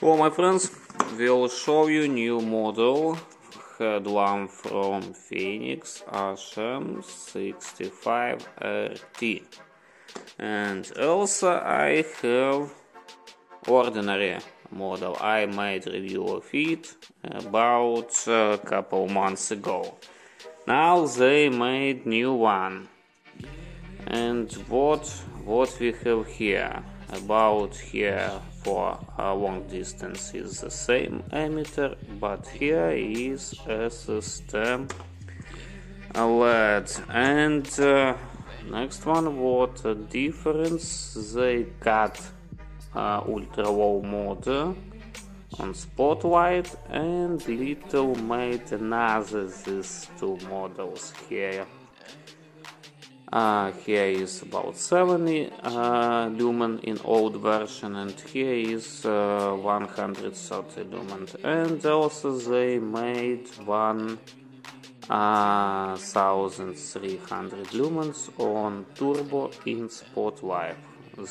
Hello my friends, we'll show you new model headlamp from Fenix HM65RT and also I have ordinary model. I made review of it about a couple months ago. Now they made new one. And what what we have here about here for a long distance is the same emitter but here is a system LED and uh, next one what difference they got uh, ultra low mode on spotlight and little made another these two models here uh, here is about 70 uh, lumen in old version and here is uh, 130 lumen. And also they made one uh, 1300 lumens on turbo in spotlight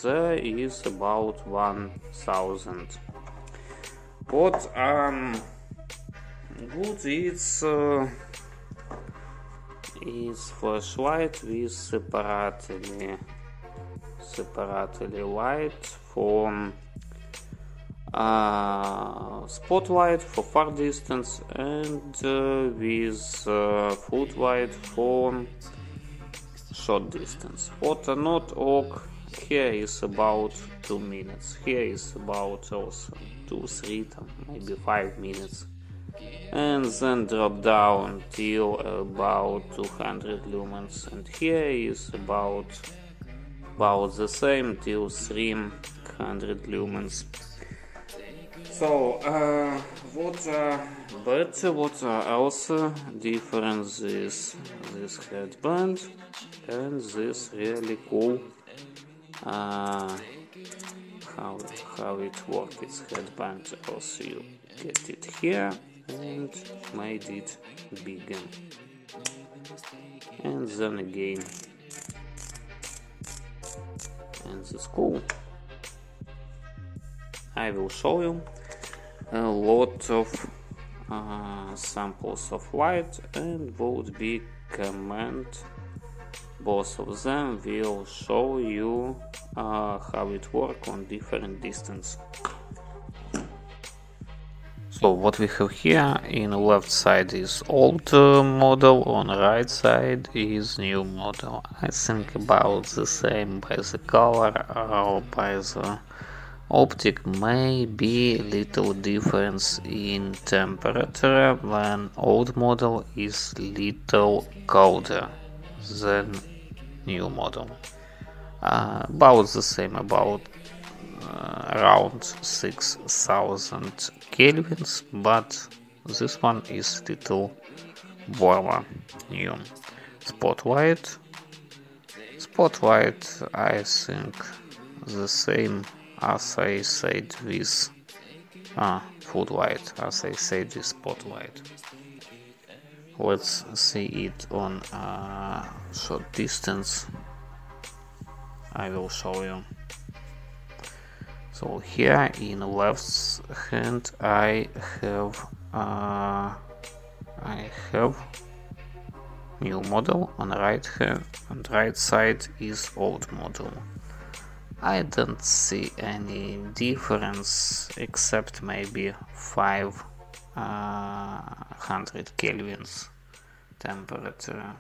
there is about 1000 but um good it's uh, is flashlight with separately separately light for uh, spotlight for far distance and uh, with uh, footlight for short distance. What are not ok. Here is about 2 minutes, here is about also 2, 3, maybe 5 minutes and then drop down till about 200 lumens. And here is about about the same till 300 lumens. So uh, what uh, but what else difference is this headband and this really cool uh, how how it works headband? Also you get it here and made it bigger and then again. And the school I will show you a lot of uh, samples of light and would be comment. Both of them will show you uh, how it work on different distance so what we have here in left side is old uh, model, on right side is new model. I think about the same by the color or by the optic maybe little difference in temperature when old model is little colder than new model. Uh, about the same about uh, around 6000 kelvins but this one is little warmer. New. Spotlight spotlight I think the same as I said with ah, footlight as I said with spotlight let's see it on a short distance. I will show you so here in left hand I have uh, I have new model. On right hand and right side is old model. I don't see any difference except maybe 500 uh, kelvins temperature.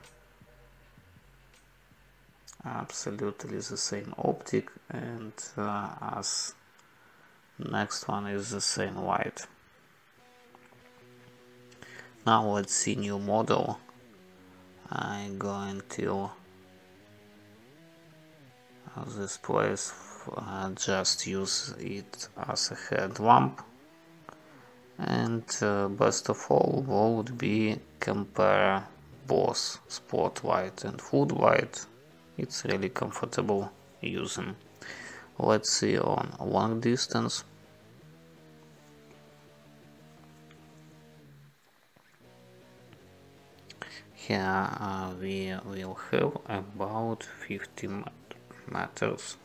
Absolutely the same optic and uh, as next one is the same white. Now let's see new model. I'm going to this place uh, just use it as a headlamp. And uh, best of all would be compare both spotlight and footlight it's really comfortable using. Let's see on long distance here uh, we will have about 50 meters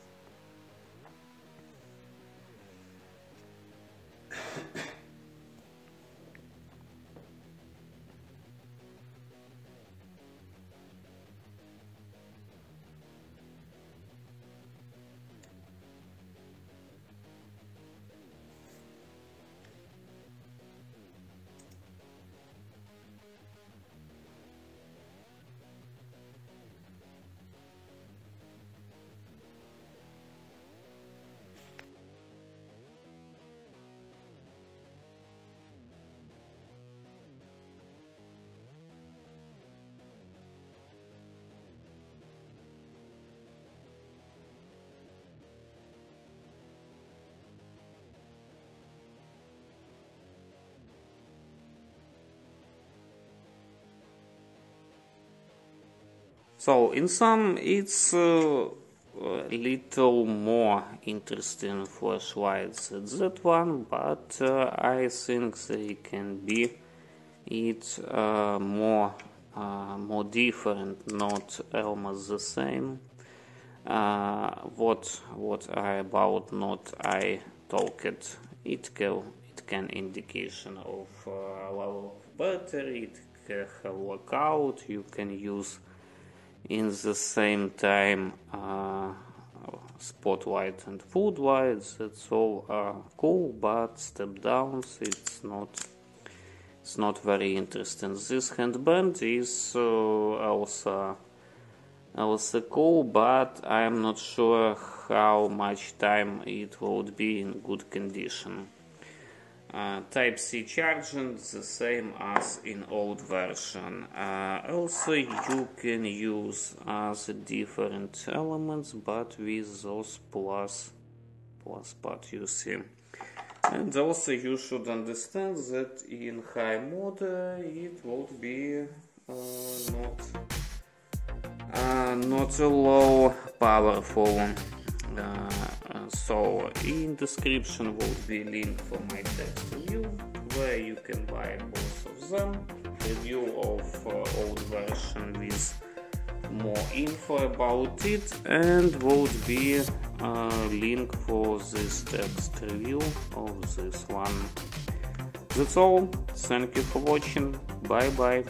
So in some it's uh, a little more interesting flashlights than that one, but uh, I think they can be it uh, more uh, more different, not almost the same. Uh, what what I about not I talked it can it can indication of uh, level of battery. It can have lockout. You can use in the same time uh, spotlight and floodlights. That's all uh, cool, but step downs. It's not it's not very interesting. This handband is uh, also also cool, but I'm not sure how much time it would be in good condition. Uh, Type-C charging the same as in old version. Uh, also you can use other different elements but with those plus plus part you see. And also you should understand that in high mode uh, it would be uh, not uh, not so low powerful. Uh, so in description will be link for my text review where you can buy both of them. Review of uh, old version with more info about it and would be a link for this text review of this one. That's all. Thank you for watching. Bye bye.